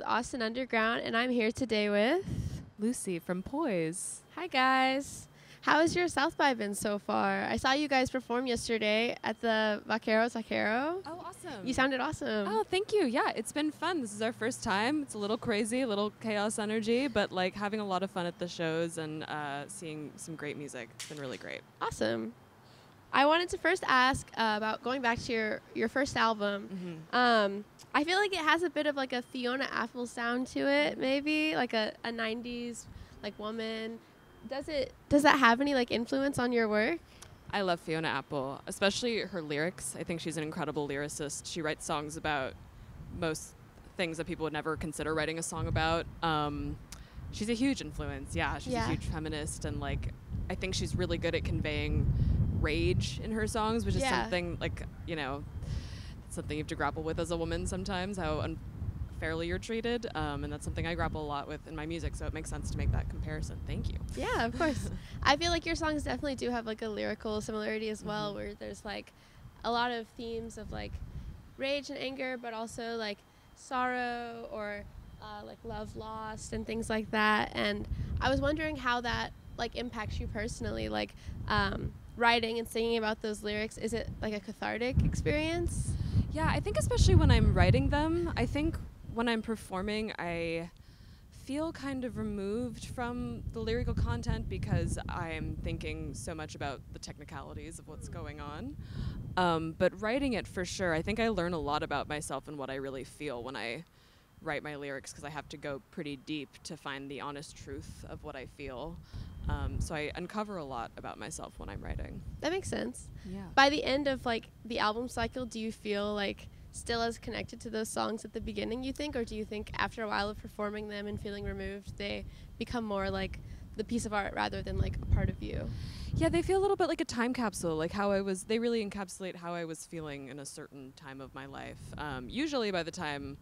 with Austin Underground, and I'm here today with Lucy from Poise. Hi guys. How has your South by been so far? I saw you guys perform yesterday at the Vaquero Taquero. Oh, awesome. You sounded awesome. Oh, thank you. Yeah, it's been fun. This is our first time. It's a little crazy, a little chaos energy, but like having a lot of fun at the shows and uh, seeing some great music. It's been really great. Awesome. I wanted to first ask uh, about going back to your, your first album. Mm-hmm. Um, I feel like it has a bit of like a Fiona Apple sound to it, maybe like a, a '90s like woman. Does it does that have any like influence on your work? I love Fiona Apple, especially her lyrics. I think she's an incredible lyricist. She writes songs about most things that people would never consider writing a song about. Um, she's a huge influence. Yeah, she's Yeah. a huge feminist, and like I think she's really good at conveying rage in her songs, which is Yeah. something like you know something you have to grapple with as a woman sometimes. How unfairly you're treated, um, and that's something I grapple a lot with in my music. So it makes sense to make that comparison. Thank you. Yeah, of course. I feel like your songs definitely do have like a lyrical similarity as well, Mhm. where there's like a lot of themes of like rage and anger, but also like sorrow or uh, like love lost and things like that. And I was wondering how that like impacts you personally, like um, writing and singing about those lyrics. Is it like a cathartic experience? Yeah, I think especially when I'm writing them, I think when I'm performing, I feel kind of removed from the lyrical content because I'm thinking so much about the technicalities of what's going on. Um, but writing it for sure, I think I learn a lot about myself and what I really feel when I write my lyrics because I have to go pretty deep to find the honest truth of what I feel. Um, so I uncover a lot about myself when I'm writing. That makes sense. Yeah. By the end of like the album cycle, do you feel like still as connected to those songs at the beginning, you think, or do you think after a while of performing them and feeling removed, they become more like the piece of art rather than like a part of you? Yeah, they feel a little bit like a time capsule, like how I was. They really encapsulate how I was feeling in a certain time of my life. Um, usually, by the time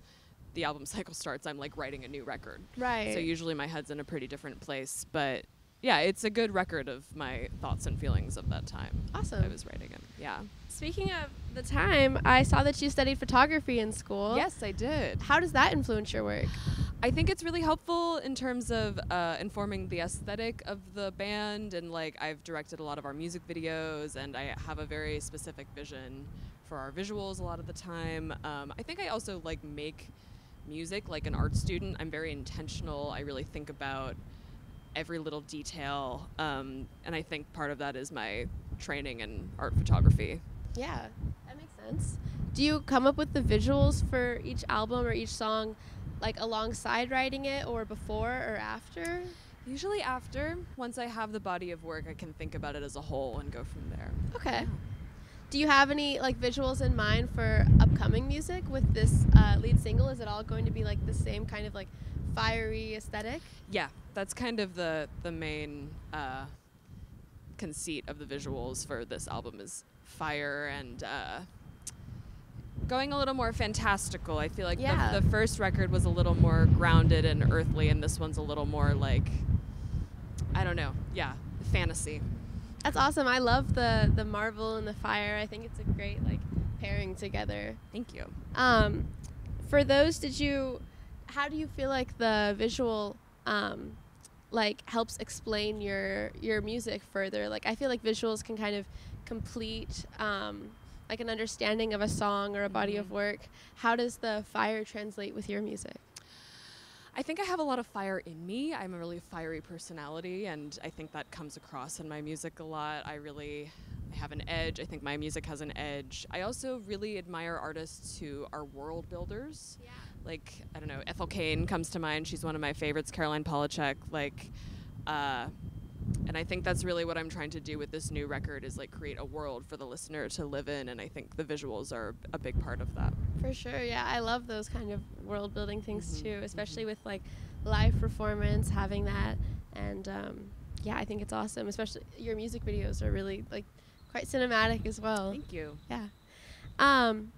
the album cycle starts, I'm like writing a new record. Right. So usually, my head's in a pretty different place. But yeah, it's a good record of my thoughts and feelings of that time. Awesome. I was writing it. Yeah. Speaking of the time, I saw that you studied photography in school. Yes, I did. How does that influence your work? I think it's really helpful in terms of uh, informing the aesthetic of the band, and like I've directed a lot of our music videos, and I have a very specific vision for our visuals a lot of the time. Um, I think I also like make music like an art student. I'm very intentional. I really think about every little detail, um, and I think part of that is my training in art photography. Yeah, that makes sense. Do you come up with the visuals for each album or each song like alongside writing it or before or after? Usually after, once I have the body of work, I can think about it as a whole and go from there. Okay. Do you have any like visuals in mind for upcoming music with this uh, lead single? Is it all going to be like the same kind of like fiery aesthetic? Yeah, that's kind of the the main uh, conceit of the visuals for this album is fire and uh, going a little more fantastical. I feel like Yeah. the, the first record was a little more grounded and earthly, and this one's a little more like I don't know. Yeah, fantasy. That's awesome. I love the the marble and the fire. I think it's a great like pairing together. Thank you. Um, for those, did you? How do you feel like the visual, um, like helps explain your your music further? Like I feel like visuals can kind of complete, um, like an understanding of a song or a body of Mhm. work. How does the fire translate with your music? I think I have a lot of fire in me. I'm a really fiery personality, and I think that comes across in my music a lot. I really I have an edge. I think my music has an edge. I also really admire artists who are world builders. Yeah. Like, I don't know, Ethel Cain comes to mind. She's one of my favorites, Caroline Polachek. Like, uh, and I think that's really what I'm trying to do with this new record is like create a world for the listener to live in. And I think the visuals are a big part of that. For sure, yeah. I love those kind of world building things Mhm, too, especially with like live performance, having that. And um, yeah, I think it's awesome. Especially your music videos are really like quite cinematic as well. Thank you. Yeah. Um,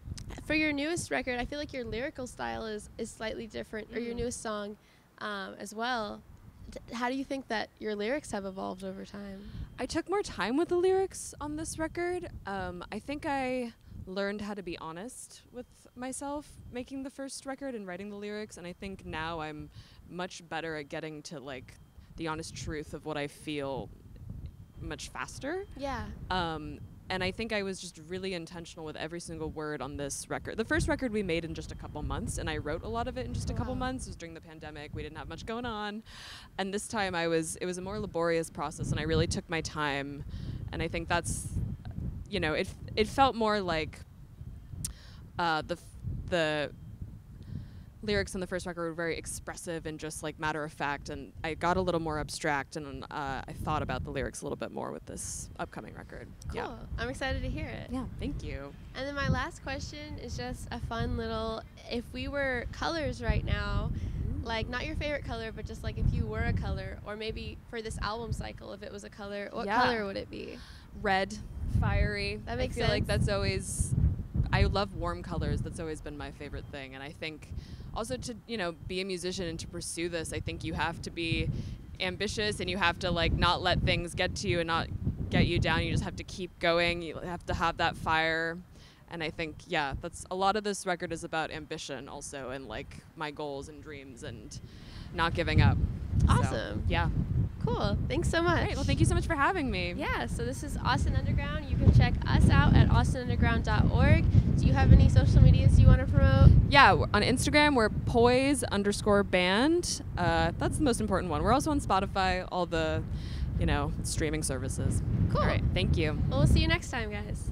for your newest record, I feel like your lyrical style is, is slightly different, or your Mm. newest song um, as well. D- how do you think that your lyrics have evolved over time? I took more time with the lyrics on this record. Um, I think I learned how to be honest with myself making the first record and writing the lyrics and I think now I'm much better at getting to like the honest truth of what I feel much faster. Yeah. Um, and I think I was just really intentional with every single word on this record. The first record we made in just a couple months, and I wrote a lot of it in just a couple months. It was during the pandemic. We didn't have much going on, and this time I was. It was a more laborious process, and I really took my time. And I think that's, you know, it it felt more like uh, the the lyrics on the first record were very expressive and just like matter of fact and i got a little more abstract and uh, i thought about the lyrics a little bit more with this upcoming record Cool. yeah I'm excited to hear it. yeah thank you And then my last question is just a fun little if we were colors right now, like not your favorite color, but just like if you were a color, or maybe for this album cycle, if it was a color, what Yeah. color would it be? red fiery That makes i feel like that's always i love warm colors that's always been my favorite thing and i think also to you know be a musician and to pursue this i think you have to be ambitious and you have to like not let things get to you and not get you down you just have to keep going you have to have that fire and i think yeah that's a lot of this record is about ambition also and like my goals and dreams and not giving up So, Awesome. yeah Cool. Thanks so much. Great. well thank you so much for having me Yeah, so this is Austin Underground. You can check us out at austinunderground.org. Do you have any social medias you want to promote? Yeah, on Instagram we're poise underscore band. Uh, that's the most important one. We're also on Spotify, all the, you know, streaming services. Cool. All right, thank you. Well, we'll see you next time, guys.